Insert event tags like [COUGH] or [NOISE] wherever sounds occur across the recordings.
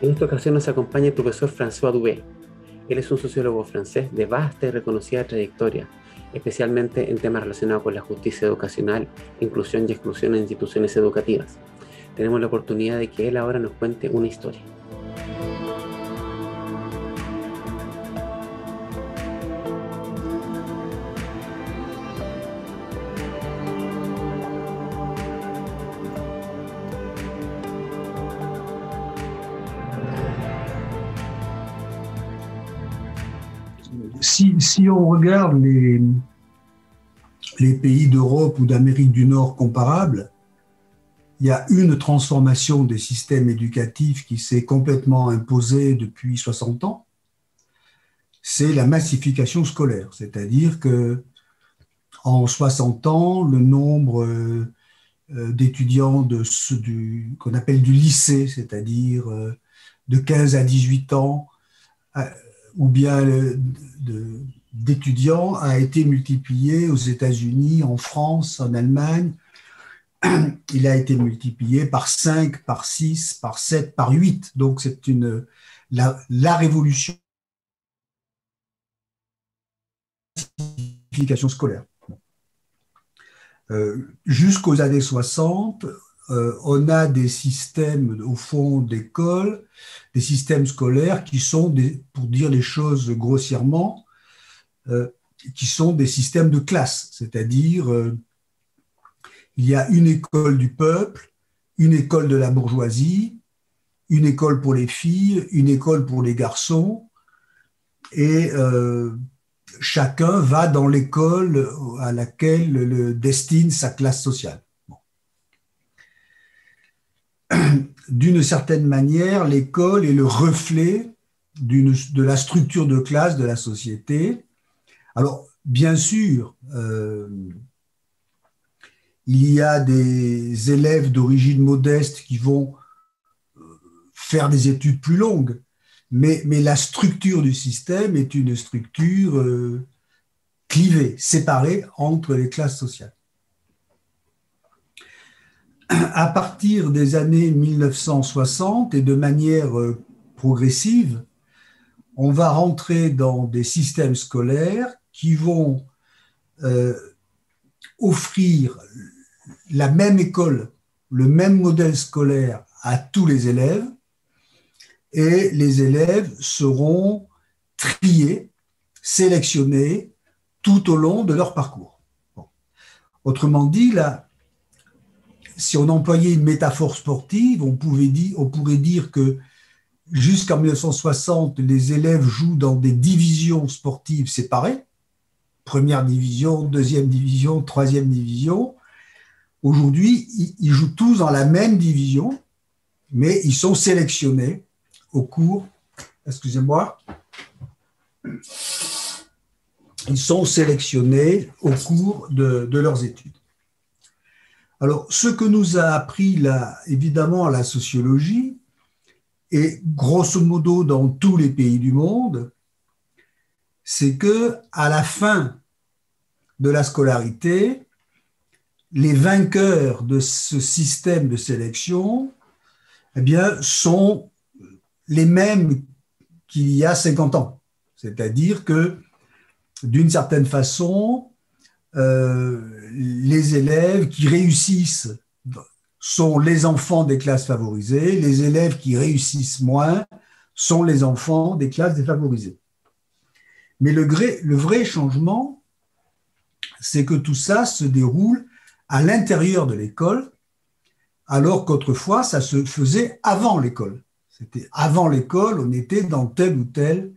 En esta ocasión nos acompaña el profesor François Dubé. Él es un sociólogo francés de vasta y reconocida trayectoria, especialmente en temas relacionados con la justicia educacional, inclusión y exclusión en instituciones educativas. Tenemos la oportunidad de que él ahora nos cuente una historia. Si, on regarde les, pays d'Europe ou d'Amérique du Nord comparables, il y a une transformation des systèmes éducatifs qui s'est complètement imposée depuis 60 ans, c'est la massification scolaire. C'est-à-dire que en 60 ans, le nombre euh, d'étudiants qu'on appelle du lycée, c'est-à-dire euh, de 15 à 18 ans, ou bien d'étudiants a été multiplié aux États-Unis, en France, en Allemagne. [CLEARS THROAT] Il a été multiplié par 5, par 6, par 7, par 8. Donc c'est une la, la révolution scolaire. Euh, jusqu'aux années 60, euh, on a des systèmes, au fond, d'école, des systèmes scolaires qui sont, pour dire les choses grossièrement, euh, qui sont des systèmes de classe, c'est-à-dire euh, il y a une école du peuple, une école de la bourgeoisie, une école pour les filles, une école pour les garçons, et chacun va dans l'école à laquelle le destine sa classe sociale. [CLEARS THROAT] d'une certaine manière, l'école est le reflet de la structure de classe de la société. Alors, bien sûr, euh, il y a des élèves d'origine modeste qui vont euh, faire des études plus longues, mais, la structure du système est une structure euh, clivée, séparée entre les classes sociales à partir des années 1960 et de manière euh, progressive, on va rentrer dans des systèmes scolaires qui vont euh, offrir la même école, le même modèle scolaire à tous les élèves, et les élèves seront triés, sélectionnés tout au long de leur parcours. Autrement dit, la, si on employait une métaphore sportive, on, pourrait dire que jusqu'en 1960, les élèves jouent dans des divisions sportives séparées, première division, deuxième division, troisième division. Aujourd'hui, ils jouent tous dans la même division, mais ils sont sélectionnés au cours, excusez-moi, ils sont sélectionnés au cours de leurs études. Alors, ce que nous a appris là, évidemment la sociologie, et grosso modo dans tous les pays du monde, c'est que à la fin de la scolarité, les vainqueurs de ce système de sélection eh bien, sont les mêmes qu'il y a 50 ans. C'est-à-dire que, d'une certaine façon, les élèves qui réussissent sont les enfants des classes favorisées, les élèves qui réussissent moins sont les enfants des classes défavorisées. Mais le, le vrai changement, c'est que tout ça se déroule à l'intérieur de l'école, alors qu'autrefois, ça se faisait avant l'école. C'était avant l'école, on était dans tel ou tel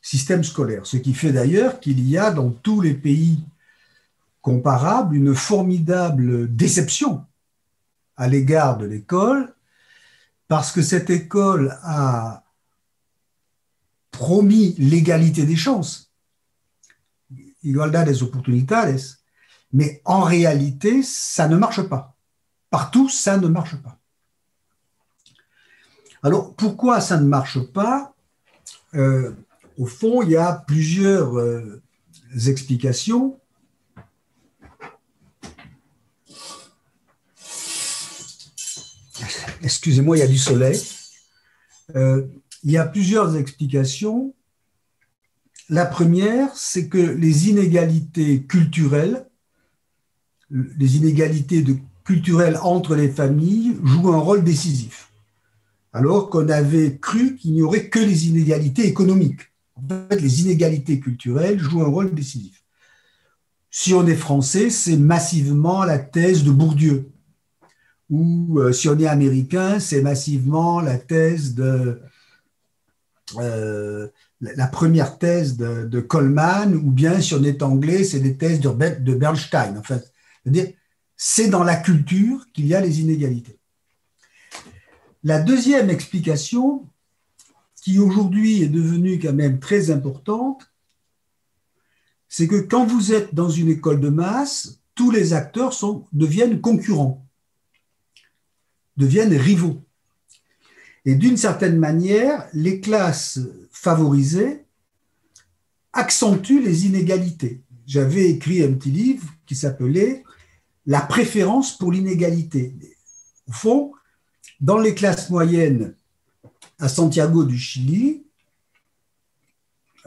système scolaire. Ce qui fait d'ailleurs qu'il y a dans tous les pays comparable, une formidable déception à l'égard de l'école, parce que cette école a promis l'égalité des chances, igualdad des oportunidades, mais en réalité, ça ne marche pas. Partout, ça ne marche pas. Alors, pourquoi ça ne marche pas? Euh, Au fond, il y a plusieurs euh, explications. Excusez-moi, il y a du soleil. euh, il y a plusieurs explications. La première, c'est que les inégalités culturelles, les inégalités culturelles entre les familles jouent un rôle décisif, alors qu'on avait cru qu'il n'y aurait que les inégalités économiques. En fait, les inégalités culturelles jouent un rôle décisif. Si on est français, c'est massivement la thèse de Bourdieu. Ou euh, si on est américain, c'est massivement la thèse de, euh, la première thèse de, Coleman, ou bien si on est anglais, c'est des thèses de, Bernstein. Fait, c'est dans la culture qu'il y a les inégalités. La deuxième explication, qui aujourd'hui est devenue quand même très importante, c'est que quand vous êtes dans une école de masse, tous les acteurs deviennent concurrents, deviennent rivaux. Et d'une certaine manière, les classes favorisées accentuent les inégalités. J'avais écrit un petit livre qui s'appelait La préférence pour l'inégalité. Au fond, dans les classes moyennes à Santiago du Chili,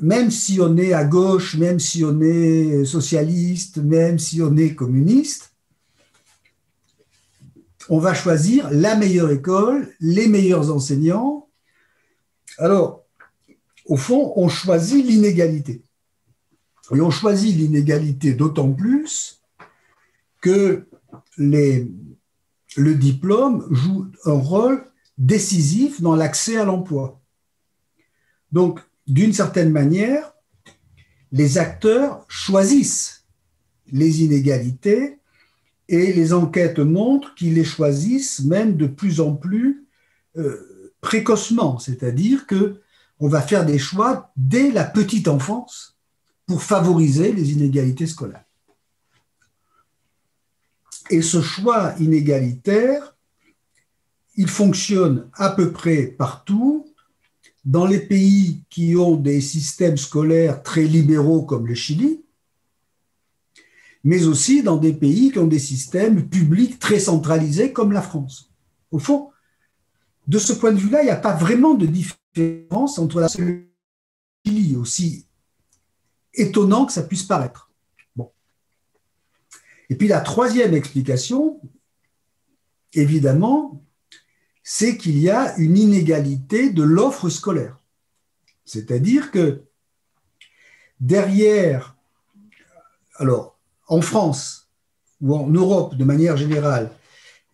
même si on est à gauche, même si on est socialiste, même si on est communiste, on va choisir la meilleure école, les meilleurs enseignants. Alors, au fond, on choisit l'inégalité. Et on choisit l'inégalité d'autant plus que le diplôme joue un rôle décisif dans l'accès à l'emploi. Donc, d'une certaine manière, les acteurs choisissent les inégalités et les enquêtes montrent qu'ils les choisissent même de plus en plus euh, précocement, c'est-à-dire que on va faire des choix dès la petite enfance pour favoriser les inégalités scolaires. Et ce choix inégalitaire, il fonctionne à peu près partout. Dans les pays qui ont des systèmes scolaires très libéraux comme le Chili, mais aussi dans des pays qui ont des systèmes publics très centralisés comme la France. Au fond, de ce point de vue-là, il n'y a pas vraiment de différence entre la Chili, aussi étonnant que ça puisse paraître. Bon. Et puis la troisième explication, évidemment, c'est qu'il y a une inégalité de l'offre scolaire. C'est-à-dire que derrière, alors en France ou en Europe de manière générale,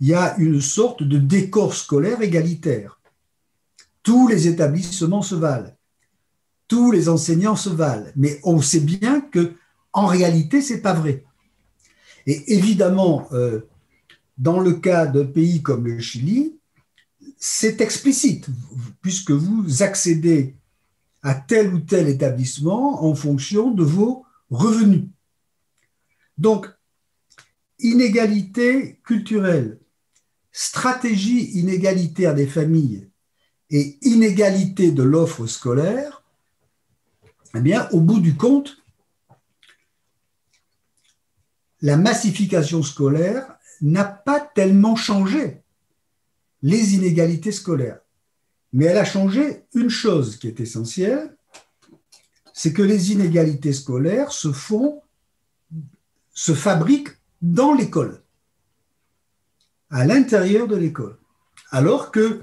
il y a une sorte de décor scolaire égalitaire. Tous les établissements se valent, tous les enseignants se valent, mais on sait bien que en réalité, c'est pas vrai. Et évidemment, euh, dans le cas d'un pays comme le Chili, c'est explicite, puisque vous accédez à tel ou tel établissement en fonction de vos revenus. Donc, inégalité culturelle, stratégie inégalitaire des familles et inégalité de l'offre scolaire, eh bien, au bout du compte, la massification scolaire n'a pas tellement changé les inégalités scolaires. Mais elle a changé une chose qui est essentielle, c'est que les inégalités scolaires se font se fabriquent dans l'école, à l'intérieur de l'école. Alors que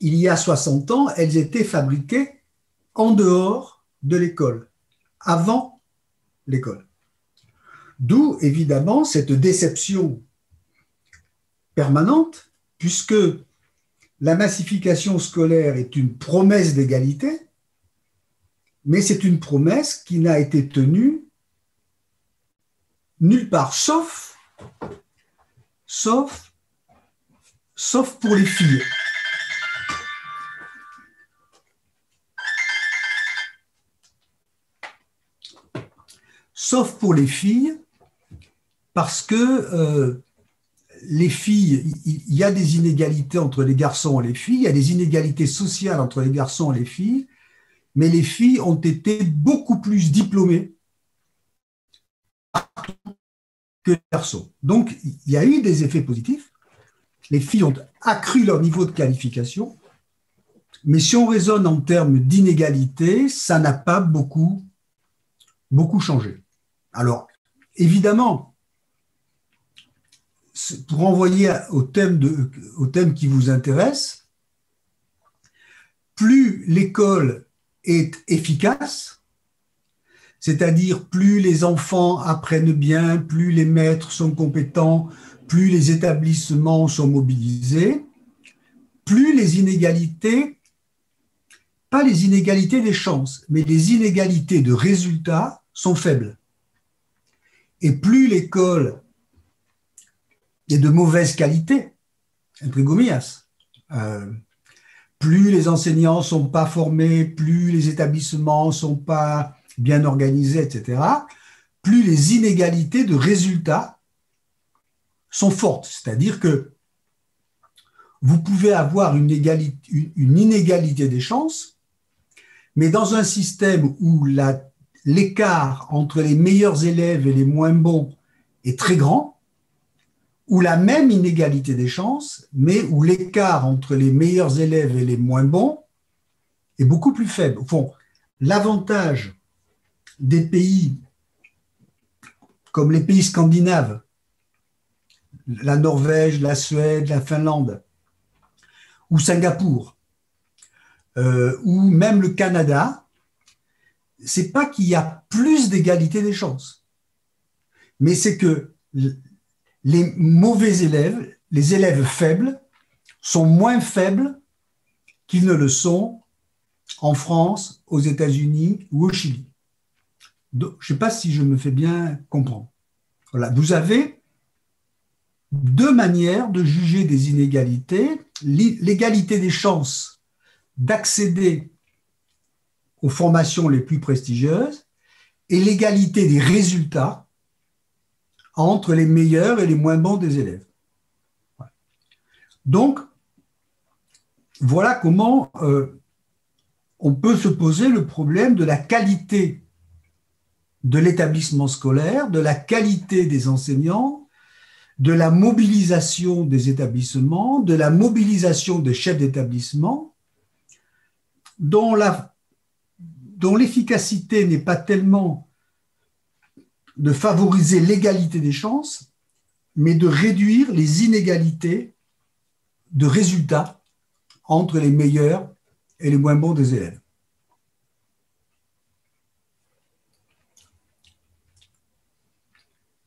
il y a 60 ans, elles étaient fabriquées en dehors de l'école, avant l'école. D'où évidemment cette déception permanente, puisque la massification scolaire est une promesse d'égalité, mais c'est une promesse qui n'a été tenue nulle part, sauf, sauf, sauf pour les filles. Sauf pour les filles, parce que euh, les filles, il y a des inégalités entre les garçons et les filles, il y a des inégalités sociales entre les garçons et les filles, mais les filles ont été beaucoup plus diplômées que les. Donc, il y a eu des effets positifs. Les filles ont accru leur niveau de qualification, Mais si on raisonne en termes d'inégalité, ça n'a pas beaucoup, beaucoup changé. Alors, évidemment, pour renvoyer au thème, de, au thème qui vous intéresse, plus l'école est efficace, c'est-à-dire plus les enfants apprennent bien, plus les maîtres sont compétents, plus les établissements sont mobilisés, plus les inégalités, pas les inégalités des chances, mais les inégalités de résultats sont faibles. Et plus l'école est de mauvaise qualité, entre euh, plus les enseignants sont pas formés, plus les établissements sont pas bien organisés, etc., plus les inégalités de résultats sont fortes. C'est-à-dire que vous pouvez avoir une, une inégalité des chances, mais dans un système où l'écart entre les meilleurs élèves et les moins bons est très grand, ou la même inégalité des chances, mais où l'écart entre les meilleurs élèves et les moins bons est beaucoup plus faible. Au fond, l'avantage des pays comme les pays scandinaves, la Norvège, la Suède, la Finlande, ou Singapour, euh, ou même le Canada, c'est pas qu'il y a plus d'égalité des chances, mais c'est que les mauvais élèves, les élèves faibles, sont moins faibles qu'ils ne le sont en France, aux États-Unis ou au Chili. Je ne sais pas si je me fais bien comprendre. Voilà, vous avez deux manières de juger des inégalités. L'égalité des chances d'accéder aux formations les plus prestigieuses et l'égalité des résultats entre les meilleurs et les moins bons des élèves. Donc, voilà comment euh, on peut se poser le problème de la qualité de l'établissement scolaire, de la qualité des enseignants, de la mobilisation des établissements, de la mobilisation des chefs d'établissement, dont l'efficacité n'est pas tellement de favoriser l'égalité des chances, mais de réduire les inégalités de résultats entre les meilleurs et les moins bons des élèves.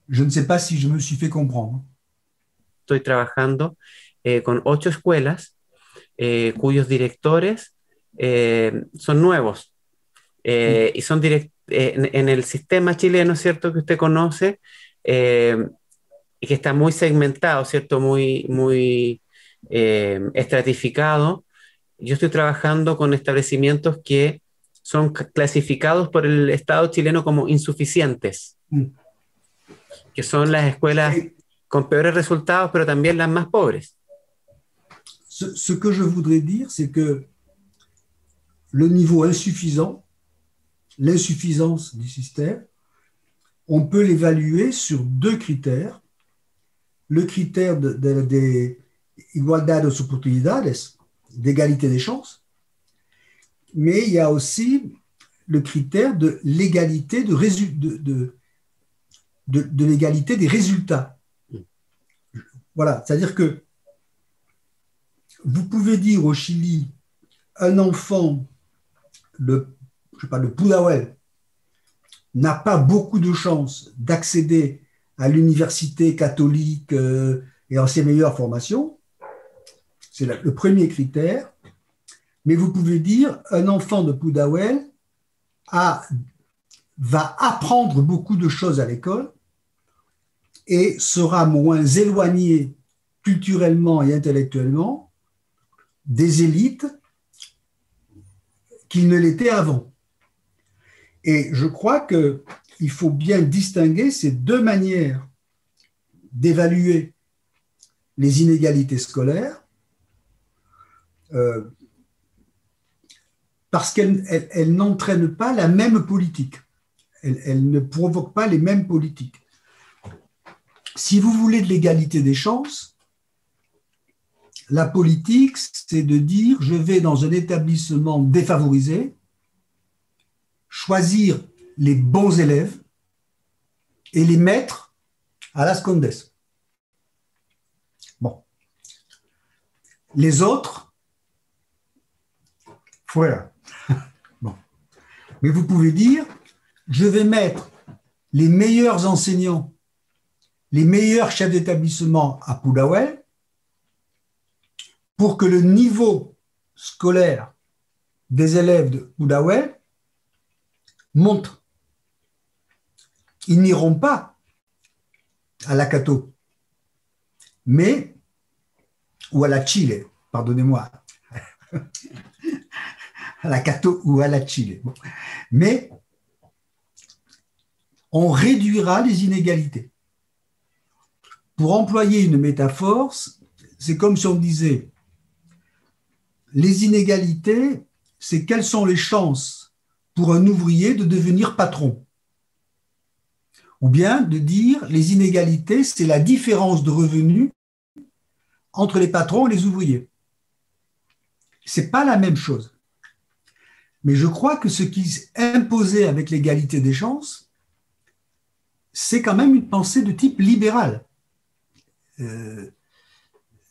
Je ne sais pas si je me suis fait comprendre. Estoy trabajando eh, con ocho escuelas eh, cuyos directores eh, son nuevos eh, y son direct en, en, el sistema chileno, ¿cierto? Que usted conoce y que está muy segmentado, ¿cierto? Muy, muy estratificado. Yo estoy trabajando con establecimientos que son clasificados por el Estado chileno como insuficientes. Mm que son las escuelas con peores resultados, pero también las más pobres. Ce, que je voudrais dire, c'est que le niveau insuffisant, l'insuffisance du système, on peut l'évaluer sur deux critères. Le critère de, de, de igualdad de oportunidades, d'égalité des chances, mais il y a aussi le critère de l'égalité de, de, de, l'égalité des résultats. Voilà, c'est-à-dire que vous pouvez dire au Chili, un enfant, le, je sais pas, le Pudahuel, n'a pas beaucoup de chances d'accéder à l'université catholique euh, et en ses meilleures formations. C'est le premier critère. Mais vous pouvez dire, un enfant de Pudahuel a, va apprendre beaucoup de choses à l'école, et sera moins éloigné culturellement et intellectuellement des élites qu'il ne l'était avant. Et je crois qu'il faut bien distinguer ces deux manières d'évaluer les inégalités scolaires, euh, parce qu'elles n'entraînent pas la même politique. Elles, ne provoquent pas les mêmes politiques si vous voulez de l'égalité des chances, la politique, c'est de dire je vais dans un établissement défavorisé, choisir les bons élèves et les mettre à la Condes. Bon. Les autres, voilà. [LAUGHS] Bon. Mais vous pouvez dire, je vais mettre les meilleurs enseignants, les meilleurs chefs d'établissement à Pudahuel pour que le niveau scolaire des élèves de Pudahuel monte. Ils n'iront pas à la Cato, mais, ou à la Chile, pardonnez-moi, [LAUGHS] à la Cato ou à la Chile. Mais on réduira les inégalités. Pour employer une métaphore, c'est comme si on disait, les inégalités, c'est quelles sont les chances pour un ouvrier de devenir patron? Ou bien de dire, les inégalités, c'est la différence de revenus entre les patrons et les ouvriers. Ce n'est pas la même chose. Mais je crois que ce qui est imposé avec l'égalité des chances, c'est quand même une pensée de type libéral. Euh,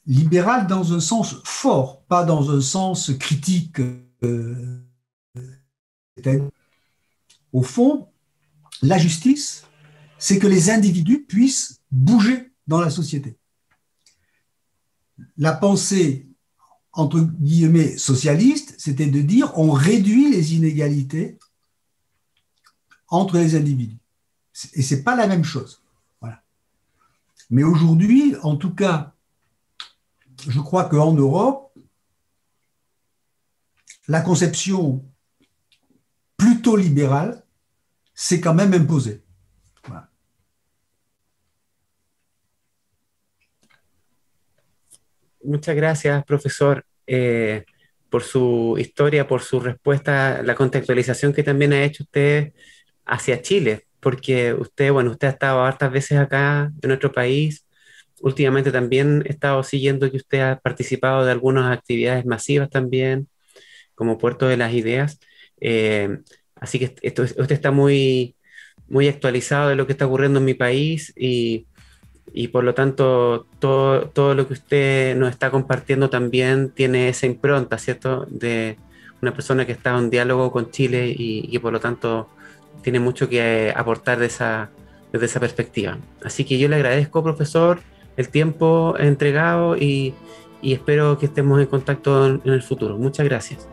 libéral dans un sens fort, pas dans un sens critique. Euh, au fond, la justice, c'est que les individus puissent bouger dans la société. La pensée, entre guillemets, socialiste, c'était de dire on réduit les inégalités entre les individus. Et ce n'est pas la même chose. Voilà. Mais aujourd'hui, en tout cas, je crois qu'en Europe, la conception plutôt libérale s'est quand même imposée. Voilà. Muchas gracias, profesor, eh, por su historia, por su respuesta, la contextualización que también ha hecho usted hacia Chile. Porque usted, bueno, usted ha estado hartas veces acá en nuestro país. Últimamente también he estado siguiendo que usted ha participado de algunas actividades masivas también, como Puerto de las Ideas. Eh, así que esto, usted está muy, muy actualizado de lo que está ocurriendo en mi país y, y por lo tanto todo, todo, lo que usted nos está compartiendo también tiene esa impronta, ¿cierto? De una persona que está en diálogo con Chile y, y por lo tanto tiene mucho que aportar de esa, desde esa perspectiva. Así que yo le agradezco, profesor, el tiempo entregado y, y espero que estemos en contacto en, en el futuro. Muchas gracias.